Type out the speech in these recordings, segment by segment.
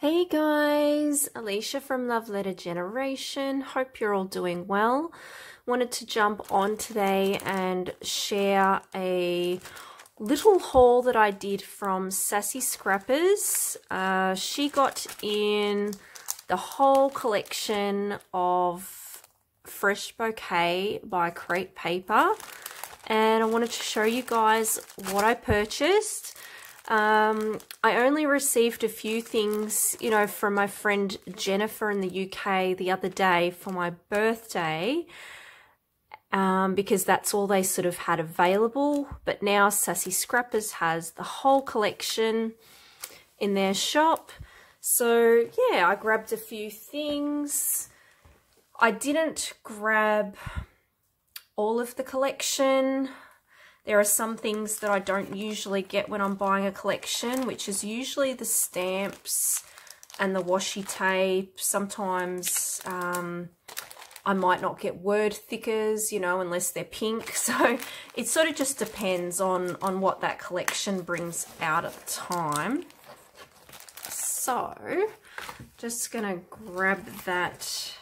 Hey guys, Alicia from Love Letter Generation. Hope you're all doing well. Wanted to jump on today and share a little haul that I did from Sassy Scrappers. Uh, she got in the whole collection of Fresh Bouquet by Crate Paper and I wanted to show you guys what I purchased. Um, I only received a few things, you know, from my friend Jennifer in the UK the other day for my birthday um, because that's all they sort of had available. But now Sassy Scrappers has the whole collection in their shop. So, yeah, I grabbed a few things. I didn't grab all of the collection. There are some things that I don't usually get when I'm buying a collection, which is usually the stamps and the washi tape. Sometimes um, I might not get word thickers, you know, unless they're pink. So it sort of just depends on, on what that collection brings out at the time. So, just going to grab that.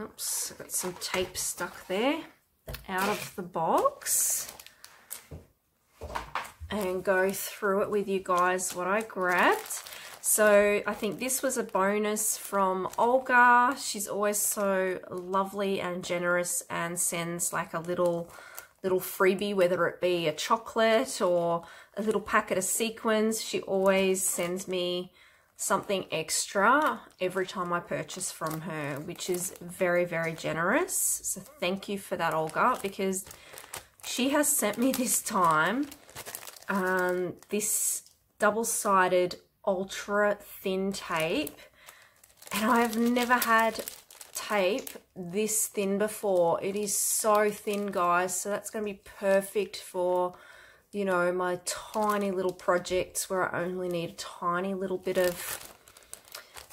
Oops, got some tape stuck there out of the box and go through it with you guys what I grabbed. So I think this was a bonus from Olga. She's always so lovely and generous and sends like a little little freebie, whether it be a chocolate or a little packet of sequins. She always sends me something extra every time I purchase from her, which is very, very generous. So thank you for that, Olga, because she has sent me this time um, this double-sided ultra thin tape and I've never had tape this thin before. It is so thin, guys, so that's going to be perfect for you know, my tiny little projects where I only need a tiny little bit of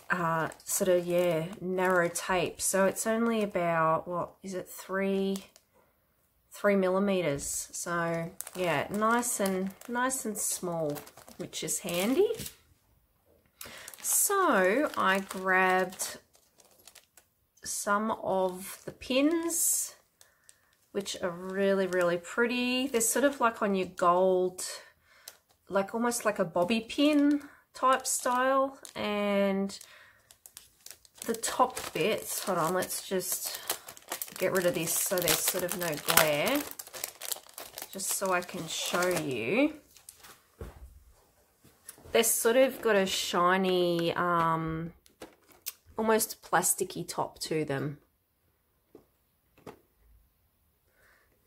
uh, sort of, yeah, narrow tape. So it's only about, what, is it three, three millimeters. So yeah, nice and, nice and small, which is handy. So I grabbed some of the pins which are really, really pretty. They're sort of like on your gold, like almost like a bobby pin type style. And the top bits, hold on, let's just get rid of this so there's sort of no glare. Just so I can show you. They're sort of got a shiny, um, almost plasticky top to them.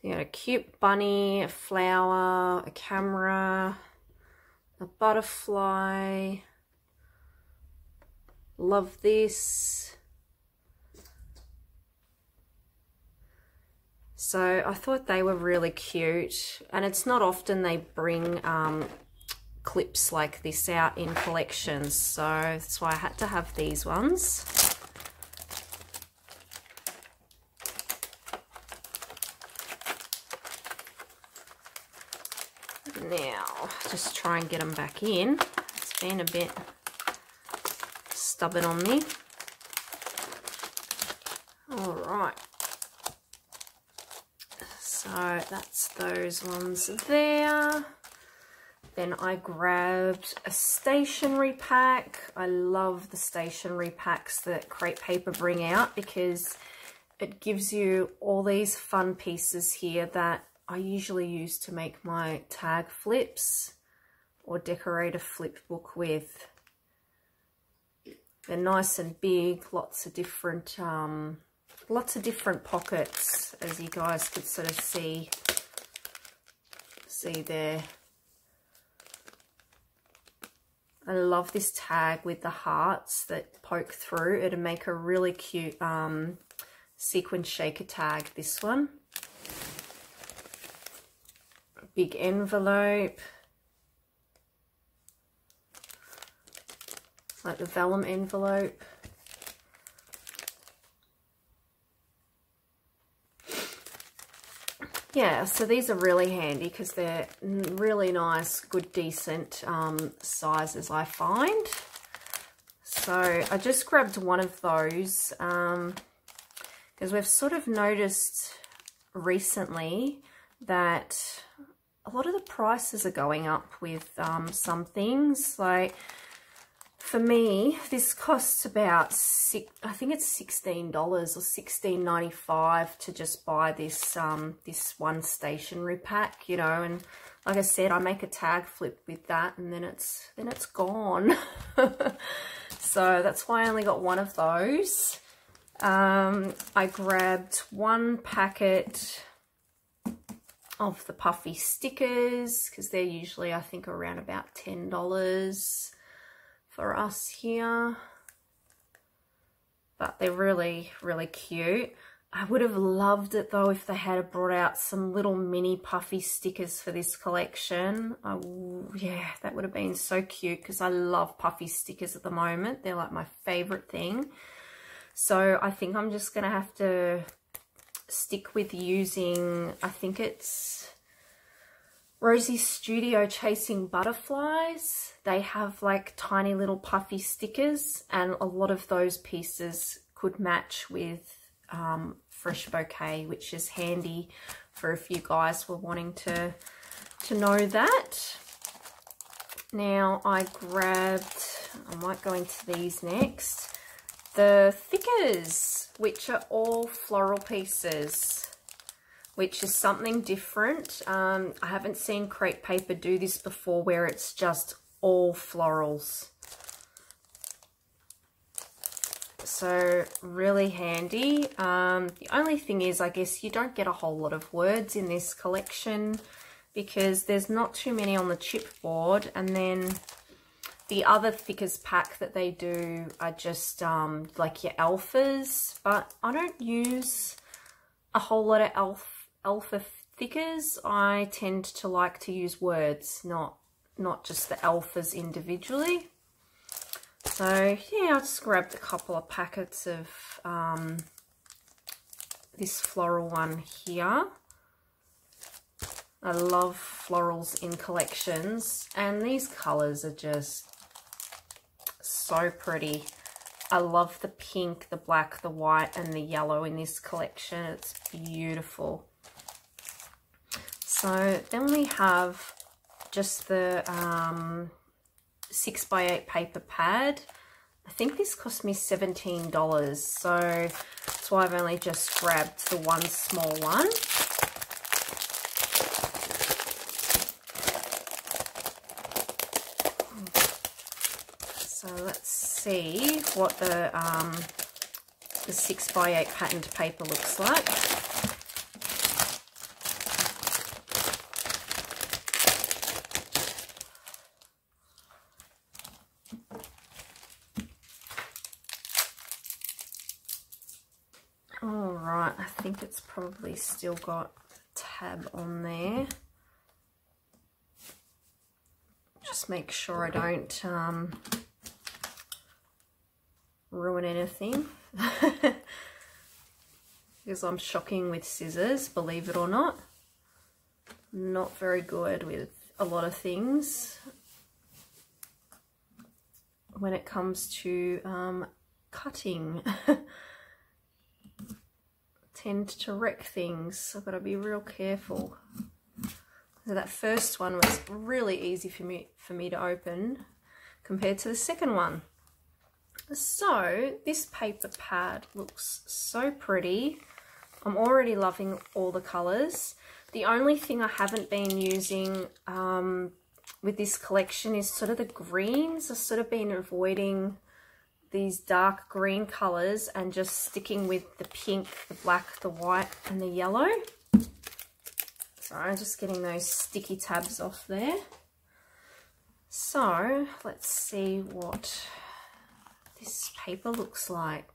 You got a cute bunny, a flower, a camera, a butterfly. Love this. So I thought they were really cute. And it's not often they bring um, clips like this out in collections. So that's why I had to have these ones. Now, just try and get them back in. It's been a bit stubborn on me. All right. So that's those ones there. Then I grabbed a stationery pack. I love the stationery packs that Crate Paper bring out because it gives you all these fun pieces here that I usually use to make my tag flips or decorate a flip book with. They're nice and big, lots of different um, lots of different pockets as you guys could sort of see see there. I love this tag with the hearts that poke through. It'll make a really cute um, sequin shaker tag, this one big envelope. Like the vellum envelope. Yeah, so these are really handy because they're really nice, good, decent um, sizes, I find. So I just grabbed one of those because um, we've sort of noticed recently that a lot of the prices are going up with um, some things. Like for me, this costs about six. I think it's sixteen dollars or sixteen ninety five to just buy this um, this one stationery pack. You know, and like I said, I make a tag flip with that, and then it's then it's gone. so that's why I only got one of those. Um, I grabbed one packet of the puffy stickers because they're usually I think around about $10 for us here but they're really really cute I would have loved it though if they had brought out some little mini puffy stickers for this collection. yeah, that would have been so cute because I love puffy stickers at the moment. They're like my favorite thing. So I think I'm just going to have to stick with using, I think it's Rosie Studio Chasing Butterflies. They have like tiny little puffy stickers and a lot of those pieces could match with um, Fresh Bouquet, which is handy for if you guys were wanting to, to know that. Now I grabbed, I might go into these next, the thickers, which are all floral pieces, which is something different. Um, I haven't seen crate paper do this before where it's just all florals. so really handy. Um, the only thing is, I guess you don't get a whole lot of words in this collection because there's not too many on the chipboard and then the other thickers pack that they do are just um, like your alphas, but I don't use a whole lot of alpha, alpha thickers. I tend to like to use words, not not just the alphas individually. So yeah, I just grabbed a couple of packets of um, this floral one here. I love florals in collections and these colours are just so pretty. I love the pink, the black, the white and the yellow in this collection. It's beautiful. So then we have just the um, 6 by 8 paper pad. I think this cost me $17, so that's why I've only just grabbed the one small one. So let's see what the um, the 6 by 8 patterned paper looks like. it's probably still got tab on there. Just make sure I don't um, ruin anything. because I'm shocking with scissors, believe it or not. Not very good with a lot of things when it comes to um, cutting. tend to wreck things. So I've got to be real careful. So that first one was really easy for me for me to open compared to the second one. So this paper pad looks so pretty. I'm already loving all the colours. The only thing I haven't been using um, with this collection is sort of the greens. I've sort of been avoiding these dark green colours and just sticking with the pink, the black, the white and the yellow. Sorry, I'm just getting those sticky tabs off there. So let's see what this paper looks like.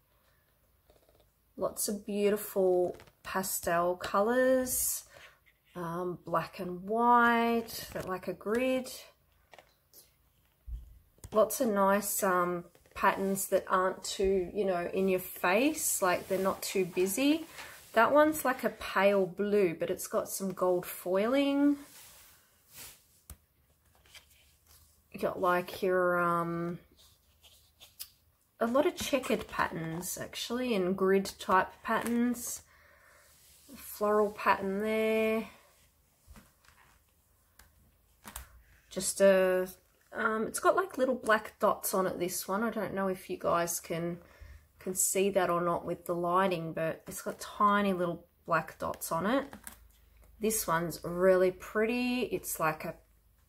Lots of beautiful pastel colours, um, black and white, like a grid. Lots of nice um, patterns that aren't too, you know, in your face, like they're not too busy. That one's like a pale blue, but it's got some gold foiling. You got like your, um, a lot of checkered patterns actually and grid type patterns. Floral pattern there. Just a, um, it's got like little black dots on it, this one. I don't know if you guys can can see that or not with the lighting, but it's got tiny little black dots on it. This one's really pretty. It's like a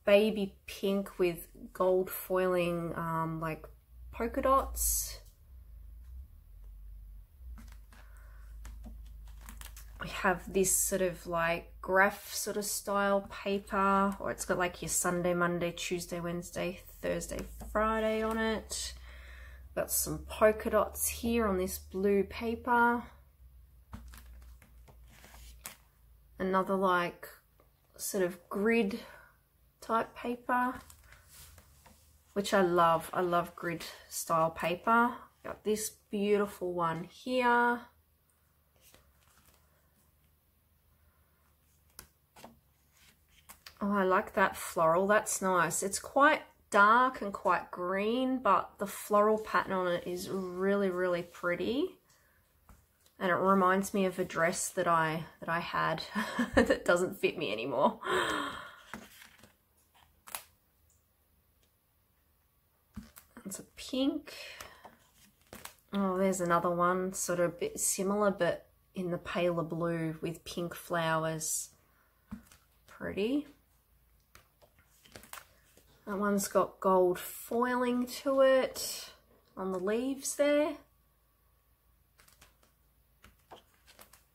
baby pink with gold foiling um, like polka dots. We have this sort of like graph sort of style paper or it's got like your Sunday, Monday, Tuesday, Wednesday, Thursday, Friday on it. Got some polka dots here on this blue paper. Another like sort of grid type paper, which I love. I love grid style paper. Got this beautiful one here. Oh, I like that floral. That's nice. It's quite dark and quite green, but the floral pattern on it is really, really pretty. And it reminds me of a dress that I that I had that doesn't fit me anymore. It's a pink. Oh, there's another one, sort of a bit similar, but in the paler blue with pink flowers. Pretty. That one's got gold foiling to it on the leaves there.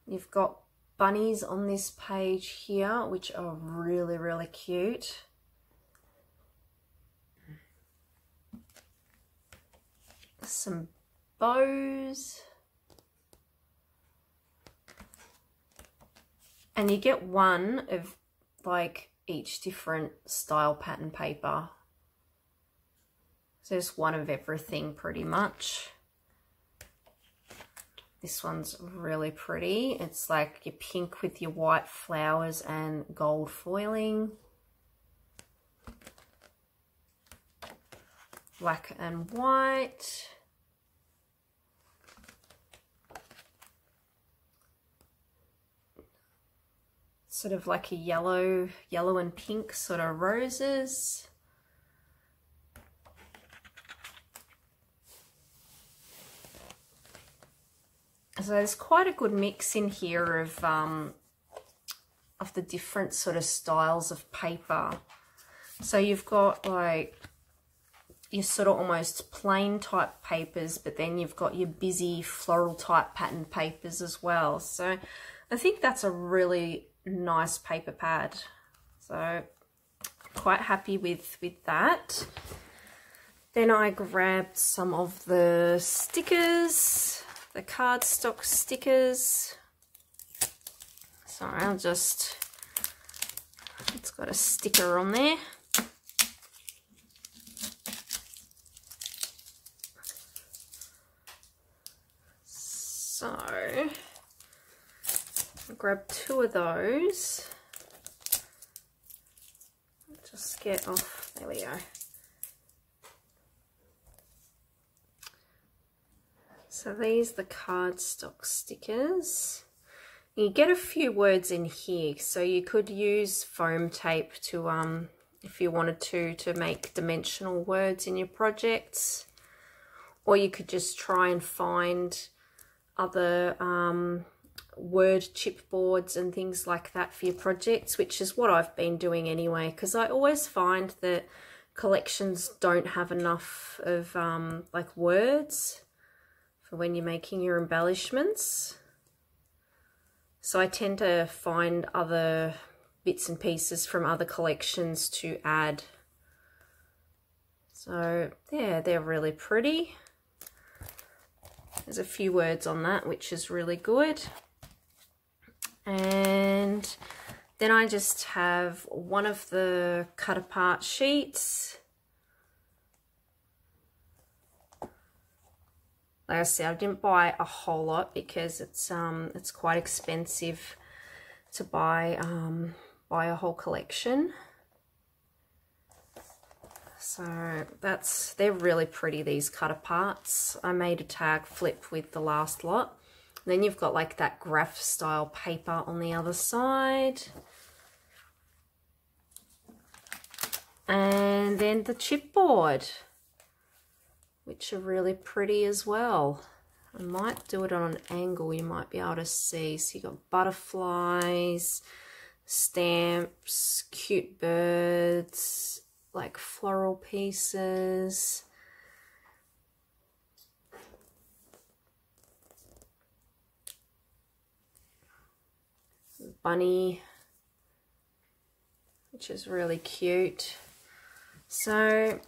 You've got bunnies on this page here, which are really, really cute. some bows. And you get one of like each different style pattern paper. So just one of everything pretty much. This one's really pretty. It's like your pink with your white flowers and gold foiling. Black and white. Sort of like a yellow, yellow and pink sort of roses. So there's quite a good mix in here of um, of the different sort of styles of paper. So you've got like your sort of almost plain type papers, but then you've got your busy floral type pattern papers as well. So I think that's a really nice paper pad. So quite happy with, with that. Then I grabbed some of the stickers, the cardstock stickers. Sorry, I'll just, it's got a sticker on there. So, grab two of those. Just get off, there we go. So these the cardstock stickers. You get a few words in here, so you could use foam tape to, um, if you wanted to, to make dimensional words in your projects. Or you could just try and find other um, word chipboards and things like that for your projects, which is what I've been doing anyway, because I always find that collections don't have enough of um, like words for when you're making your embellishments. So I tend to find other bits and pieces from other collections to add. So yeah, they're really pretty. There's a few words on that, which is really good and then I just have one of the cut apart sheets like I said I didn't buy a whole lot because it's um it's quite expensive to buy um buy a whole collection So that's, they're really pretty, these cut aparts. I made a tag flip with the last lot. Then you've got like that graph style paper on the other side. And then the chipboard, which are really pretty as well. I might do it on an angle you might be able to see. So you got butterflies, stamps, cute birds, like floral pieces. Bunny, which is really cute. So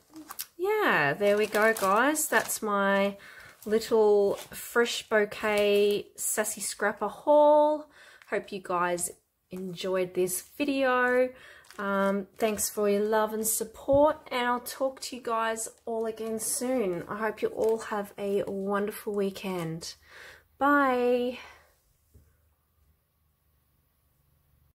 yeah, there we go guys. That's my little fresh bouquet sassy scrapper haul. Hope you guys enjoyed this video. Um, thanks for your love and support and I'll talk to you guys all again soon. I hope you all have a wonderful weekend. Bye.